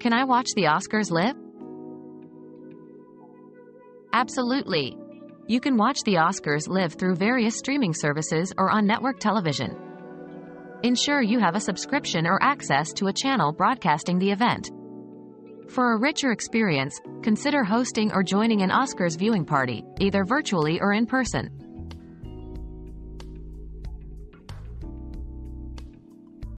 Can I watch the Oscars live? Absolutely. You can watch the Oscars live through various streaming services or on network television. Ensure you have a subscription or access to a channel broadcasting the event. For a richer experience, consider hosting or joining an Oscars viewing party, either virtually or in person.